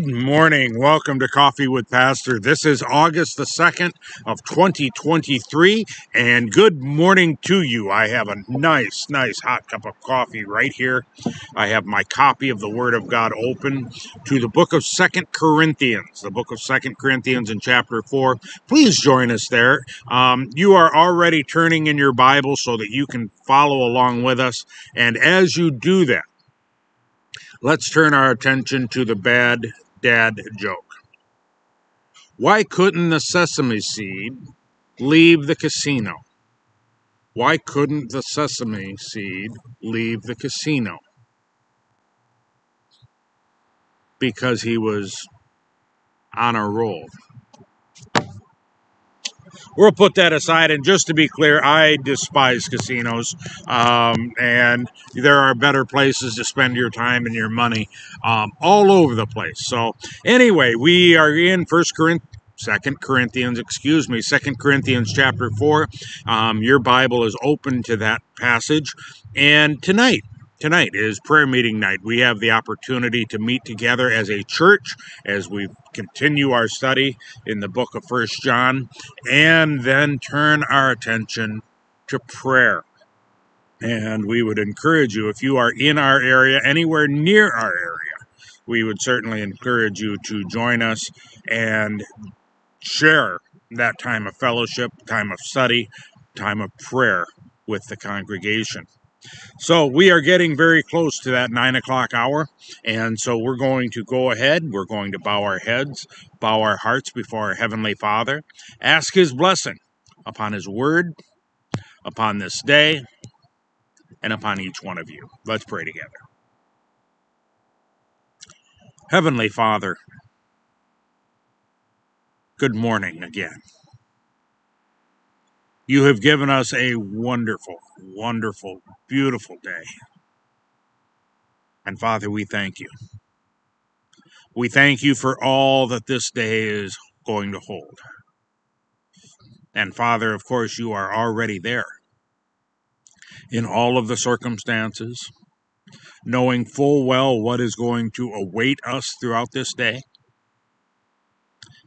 Good morning. Welcome to Coffee with Pastor. This is August the 2nd of 2023 and good morning to you. I have a nice, nice hot cup of coffee right here. I have my copy of the Word of God open to the book of Second Corinthians, the book of Second Corinthians in chapter 4. Please join us there. Um, you are already turning in your Bible so that you can follow along with us. And as you do that, let's turn our attention to the bad dad joke. Why couldn't the sesame seed leave the casino? Why couldn't the sesame seed leave the casino? Because he was on a roll. We'll put that aside. And just to be clear, I despise casinos, um, and there are better places to spend your time and your money um, all over the place. So, anyway, we are in First Corinthians. Second Corinthians, excuse me, Second Corinthians chapter four. Um, your Bible is open to that passage, and tonight tonight is prayer meeting night. We have the opportunity to meet together as a church as we continue our study in the book of First John and then turn our attention to prayer. And we would encourage you, if you are in our area, anywhere near our area, we would certainly encourage you to join us and share that time of fellowship, time of study, time of prayer with the congregation. So we are getting very close to that nine o'clock hour. And so we're going to go ahead. We're going to bow our heads, bow our hearts before our Heavenly Father, ask His blessing upon His word, upon this day, and upon each one of you. Let's pray together. Heavenly Father, good morning again. You have given us a wonderful, wonderful, beautiful day. And Father, we thank you. We thank you for all that this day is going to hold. And Father, of course, you are already there in all of the circumstances, knowing full well what is going to await us throughout this day.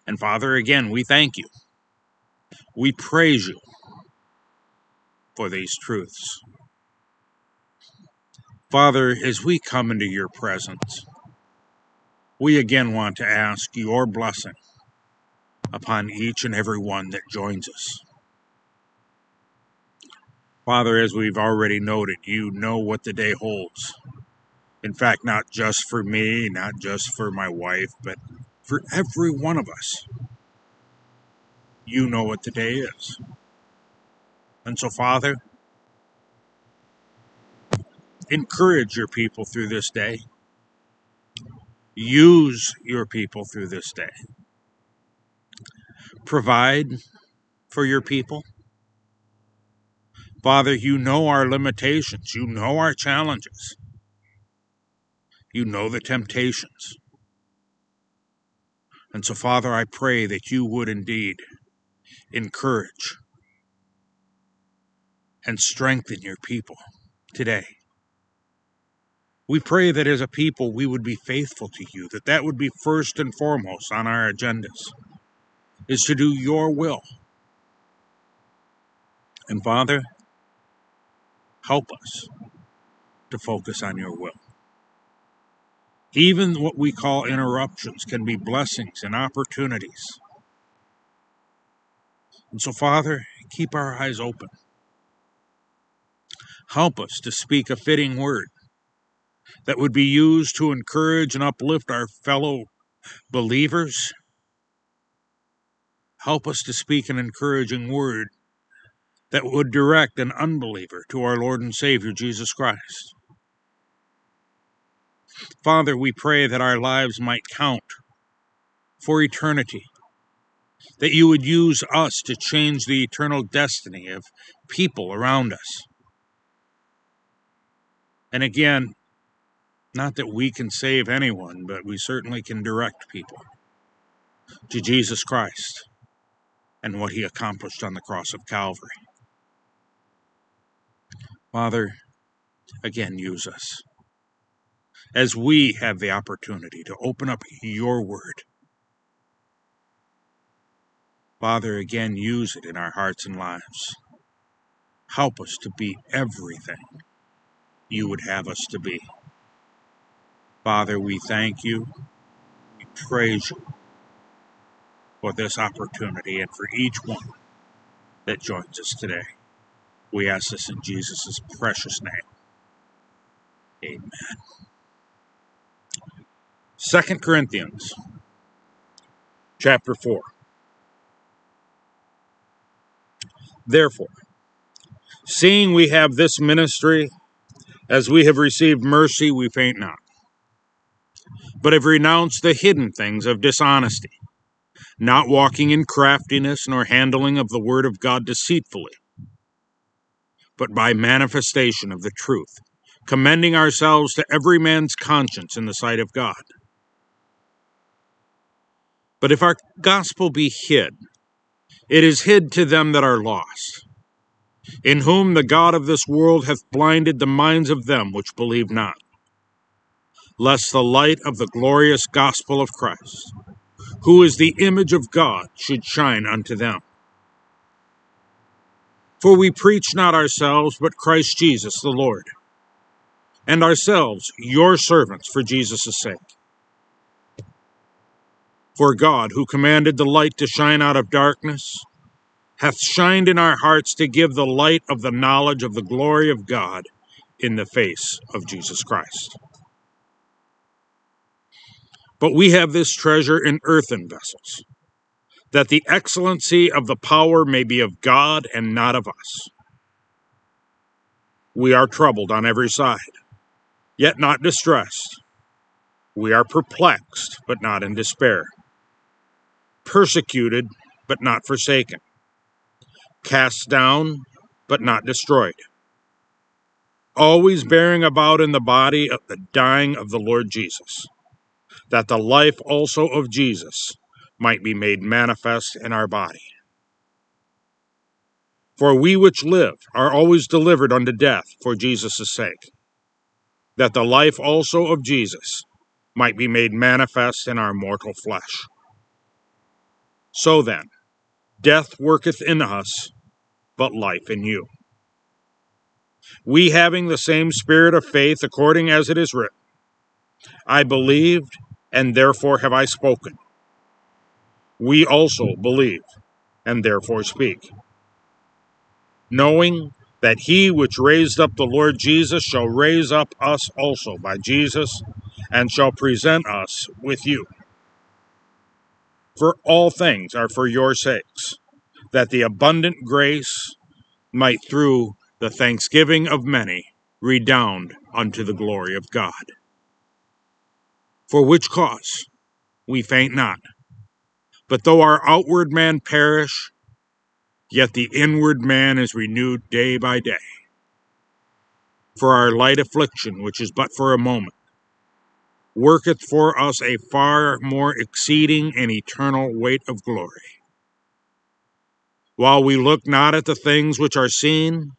And Father, again, we thank you. We praise you for these truths. Father, as we come into your presence, we again want to ask your blessing upon each and every one that joins us. Father, as we've already noted, you know what the day holds. In fact, not just for me, not just for my wife, but for every one of us. You know what the day is. And so, Father, encourage your people through this day. Use your people through this day. Provide for your people. Father, you know our limitations. You know our challenges. You know the temptations. And so, Father, I pray that you would indeed encourage and strengthen your people today. We pray that as a people we would be faithful to you, that that would be first and foremost on our agendas, is to do your will. And Father, help us to focus on your will. Even what we call interruptions can be blessings and opportunities. And so, Father, keep our eyes open Help us to speak a fitting word that would be used to encourage and uplift our fellow believers. Help us to speak an encouraging word that would direct an unbeliever to our Lord and Savior Jesus Christ. Father, we pray that our lives might count for eternity, that you would use us to change the eternal destiny of people around us. And again, not that we can save anyone, but we certainly can direct people to Jesus Christ and what he accomplished on the cross of Calvary. Father, again, use us. as we have the opportunity to open up your word. Father, again, use it in our hearts and lives. Help us to be everything you would have us to be. Father, we thank you, we praise you for this opportunity and for each one that joins us today. We ask this in Jesus' precious name. Amen. Second Corinthians chapter 4. Therefore, seeing we have this ministry, as we have received mercy, we faint not, but have renounced the hidden things of dishonesty, not walking in craftiness, nor handling of the word of God deceitfully, but by manifestation of the truth, commending ourselves to every man's conscience in the sight of God. But if our gospel be hid, it is hid to them that are lost, in whom the God of this world hath blinded the minds of them which believe not, lest the light of the glorious gospel of Christ, who is the image of God, should shine unto them. For we preach not ourselves, but Christ Jesus the Lord, and ourselves your servants for Jesus' sake. For God, who commanded the light to shine out of darkness, hath shined in our hearts to give the light of the knowledge of the glory of God in the face of Jesus Christ. But we have this treasure in earthen vessels, that the excellency of the power may be of God and not of us. We are troubled on every side, yet not distressed. We are perplexed, but not in despair persecuted, but not forsaken, cast down, but not destroyed, always bearing about in the body of the dying of the Lord Jesus, that the life also of Jesus might be made manifest in our body. For we which live are always delivered unto death for Jesus' sake, that the life also of Jesus might be made manifest in our mortal flesh. So then, death worketh in us, but life in you. We having the same spirit of faith, according as it is written, I believed, and therefore have I spoken. We also believe, and therefore speak. Knowing that he which raised up the Lord Jesus shall raise up us also by Jesus, and shall present us with you. For all things are for your sakes, that the abundant grace might through the thanksgiving of many redound unto the glory of God. For which cause we faint not, but though our outward man perish, yet the inward man is renewed day by day. For our light affliction, which is but for a moment, worketh for us a far more exceeding and eternal weight of glory. While we look not at the things which are seen,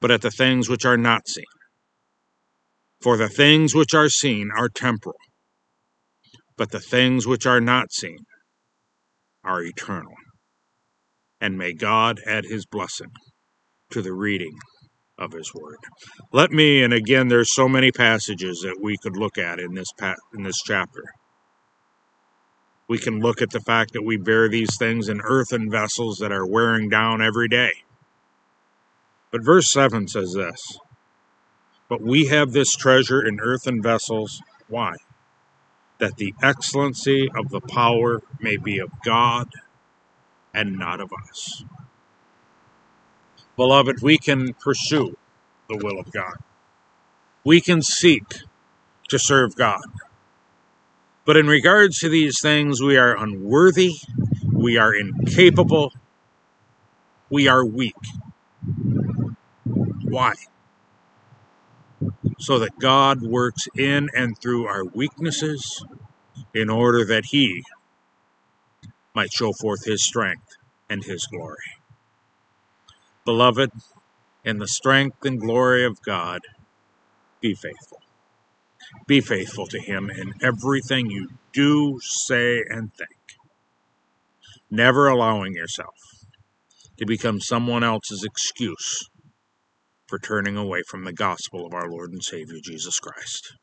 but at the things which are not seen. For the things which are seen are temporal, but the things which are not seen are eternal. And may God add his blessing to the reading of his word. Let me, and again, there's so many passages that we could look at in this pa- in this chapter. We can look at the fact that we bear these things in earthen vessels that are wearing down every day. But verse 7 says this But we have this treasure in earthen vessels. Why? That the excellency of the power may be of God and not of us. Beloved, we can pursue the will of God. We can seek to serve God. But in regards to these things, we are unworthy, we are incapable, we are weak. Why? So that God works in and through our weaknesses in order that He might show forth His strength and His glory. Beloved, in the strength and glory of God, be faithful. Be faithful to Him in everything you do, say, and think. Never allowing yourself to become someone else's excuse for turning away from the gospel of our Lord and Savior Jesus Christ.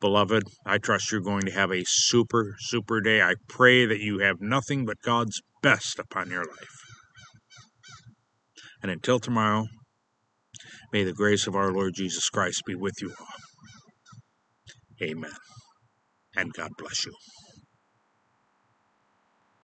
Beloved, I trust you're going to have a super, super day. I pray that you have nothing but God's best upon your life. And until tomorrow, may the grace of our Lord Jesus Christ be with you all. Amen. And God bless you.